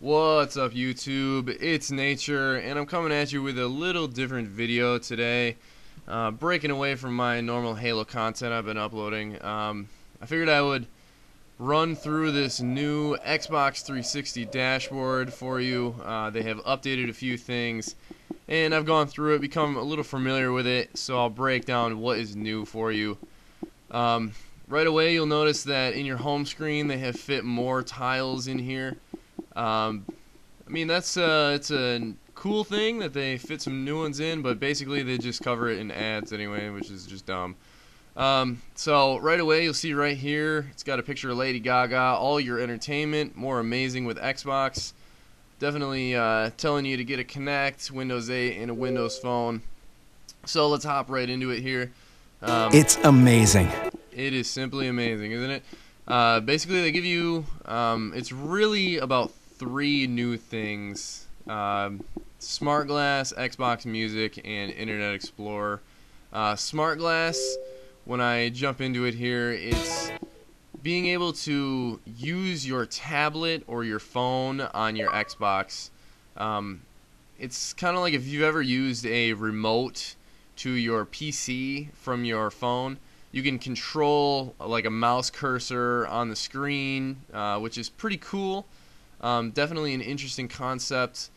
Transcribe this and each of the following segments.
What's up YouTube? It's Nature and I'm coming at you with a little different video today. Uh, breaking away from my normal Halo content I've been uploading. Um, I figured I would run through this new Xbox 360 dashboard for you. Uh, they have updated a few things and I've gone through it, become a little familiar with it, so I'll break down what is new for you. Um, right away you'll notice that in your home screen they have fit more tiles in here. Um, I mean, that's uh, it's a cool thing that they fit some new ones in, but basically they just cover it in ads anyway, which is just dumb. Um, so right away you'll see right here, it's got a picture of Lady Gaga, all your entertainment, more amazing with Xbox. Definitely uh, telling you to get a Kinect, Windows 8, and a Windows Phone. So let's hop right into it here. Um, it's amazing. It is simply amazing, isn't it? Uh, basically, they give you. Um, it's really about three new things um, Smart Glass, Xbox Music, and Internet Explorer. Uh, Smart Glass, when I jump into it here, it's being able to use your tablet or your phone on your Xbox. Um, it's kind of like if you've ever used a remote to your PC from your phone. You can control like a mouse cursor on the screen, uh, which is pretty cool. Um, definitely an interesting concept,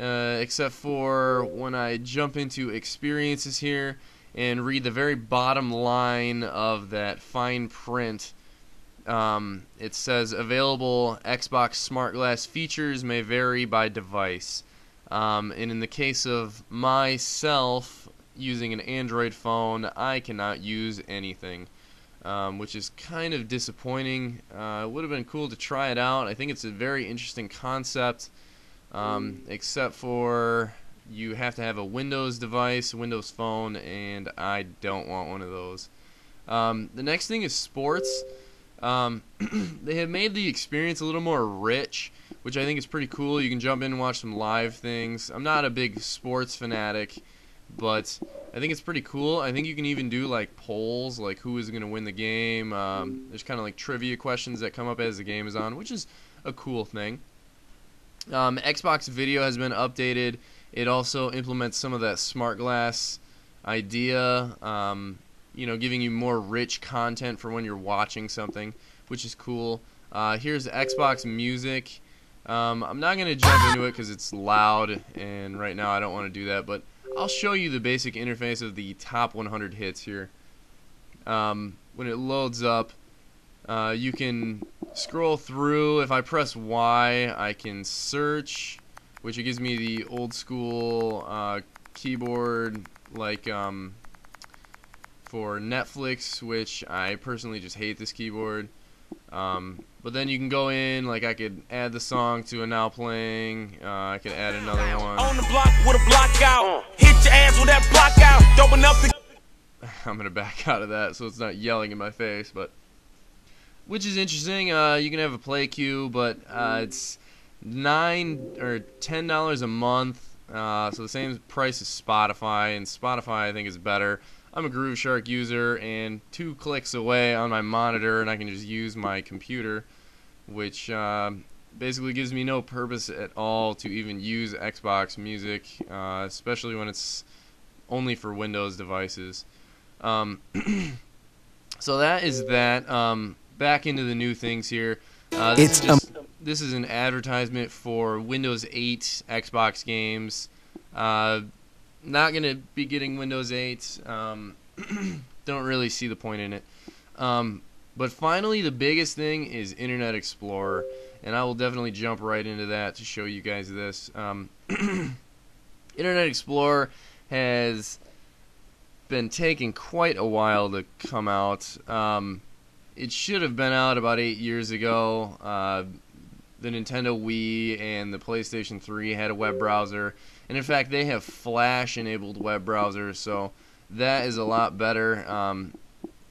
uh, except for when I jump into experiences here and read the very bottom line of that fine print. Um, it says available Xbox Smart Glass features may vary by device. Um, and in the case of myself using an Android phone, I cannot use anything um, which is kind of disappointing. Uh, it would have been cool to try it out. I think it's a very interesting concept, um, except for you have to have a Windows device, Windows phone, and I don't want one of those. Um, the next thing is sports. Um, they have made the experience a little more rich, which I think is pretty cool. You can jump in and watch some live things. I'm not a big sports fanatic, but I think it's pretty cool. I think you can even do like polls, like who is going to win the game. Um, there's kind of like trivia questions that come up as the game is on, which is a cool thing. Um, Xbox Video has been updated. It also implements some of that smart glass idea, um, you know, giving you more rich content for when you're watching something, which is cool. Uh, here's Xbox Music. Um, I'm not going to jump into it because it's loud, and right now I don't want to do that, but I'll show you the basic interface of the top 100 hits here. Um, when it loads up, uh, you can scroll through. If I press Y, I can search, which it gives me the old school uh, keyboard like um, for Netflix, which I personally just hate this keyboard. Um, but then you can go in, like I could add the song to a now playing. Uh, I could add another one. On the block with a block out. Your ass with that block out. Up the. I'm gonna back out of that so it's not yelling in my face, but which is interesting. Uh, you can have a play queue, but uh, it's nine or ten dollars a month. Uh, so the same price as Spotify, and Spotify I think is better. I'm a Groove Shark user, and two clicks away on my monitor, and I can just use my computer, which uh, basically gives me no purpose at all to even use Xbox Music, uh, especially when it's only for Windows devices. Um, so that is that. Um, back into the new things here. Uh, this, it's, is just, um, this is an advertisement for Windows 8 Xbox games. Uh, not going to be getting Windows 8. Um, don't really see the point in it. Um, but finally, the biggest thing is Internet Explorer, and I will definitely jump right into that to show you guys this. Um, Internet Explorer has been taking quite a while to come out. Um, it should have been out about eight years ago. Uh, the Nintendo Wii and the PlayStation 3 had a web browser and in fact, they have Flash enabled web browsers, so that is a lot better. Um,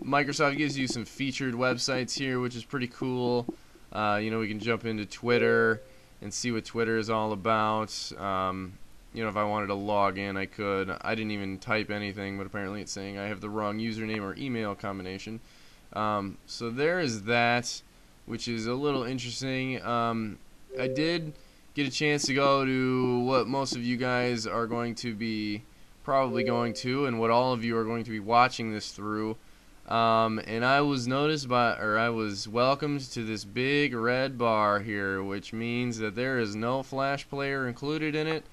Microsoft gives you some featured websites here, which is pretty cool. Uh, you know, we can jump into Twitter and see what Twitter is all about. Um, you know, if I wanted to log in, I could. I didn't even type anything, but apparently it's saying I have the wrong username or email combination. Um, so there is that, which is a little interesting. Um, I did get a chance to go to what most of you guys are going to be probably going to, and what all of you are going to be watching this through. Um, and I was noticed by, or I was welcomed to this big red bar here, which means that there is no Flash player included in it.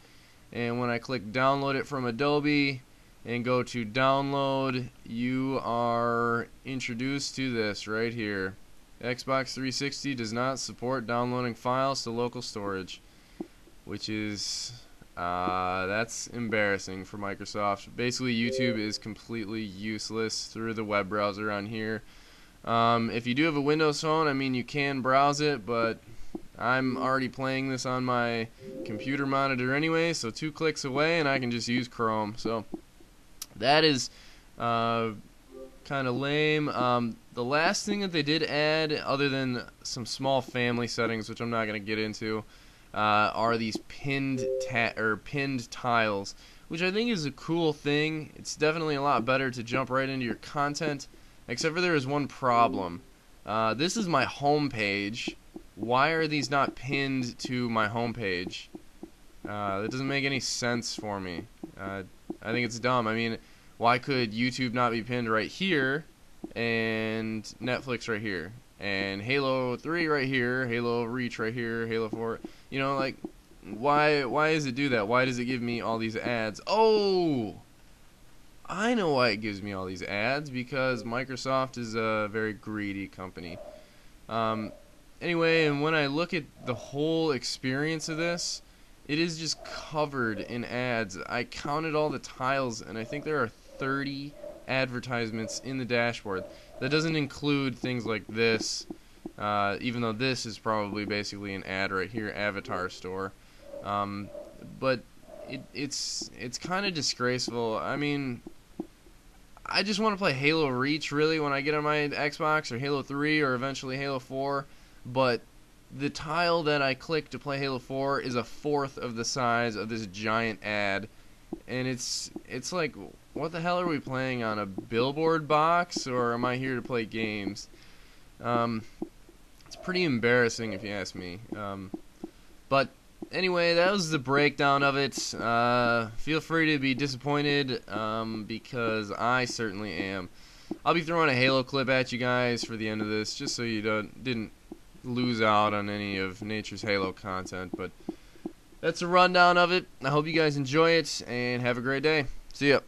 And when I click download it from Adobe and go to download, you are introduced to this right here. Xbox 360 does not support downloading files to local storage, which is uh, that's embarrassing for Microsoft. Basically, YouTube is completely useless through the web browser on here. Um, if you do have a Windows phone, I mean, you can browse it, but I'm already playing this on my computer monitor anyway, so two clicks away and I can just use Chrome. So that is uh, kind of lame. Um, the last thing that they did add, other than some small family settings, which I'm not going to get into, uh, are these pinned ta- or pinned tiles, which I think is a cool thing. It's definitely a lot better to jump right into your content, except for there is one problem. Uh, this is my home page. Why are these not pinned to my home page? Uh, that doesn't make any sense for me. Uh, I think it's dumb. I mean, why could YouTube not be pinned right here and Netflix right here? and Halo 3 right here, Halo Reach right here, Halo 4. You know, like why why does it do that? Why does it give me all these ads? Oh, I know why it gives me all these ads because Microsoft is a very greedy company. Um, anyway, and when I look at the whole experience of this, it is just covered in ads. I counted all the tiles, and I think there are 30 advertisements in the dashboard. That doesn't include things like this, uh, even though this is probably basically an ad right here, Avatar Store. Um, but it, it's it's kind of disgraceful. I mean, I just want to play Halo Reach really when I get on my Xbox or Halo 3 or eventually Halo 4, but the tile that I click to play Halo 4 is a fourth of the size of this giant ad and it's it's like what the hell are we playing on a billboard box or am I here to play games? Um, it's pretty embarrassing if you ask me. Um, but anyway, that was the breakdown of it. Uh, feel free to be disappointed um, because I certainly am. I'll be throwing a Halo clip at you guys for the end of this, just so you don't didn't lose out on any of Nature's Halo content. But that's a rundown of it. I hope you guys enjoy it and have a great day. See ya.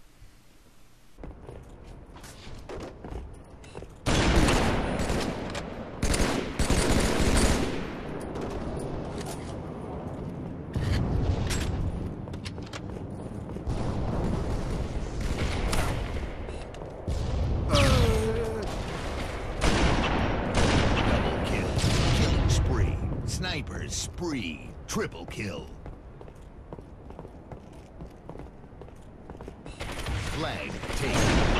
Double kill. Killing spree. Sniper's spree. Triple kill. Flag taken.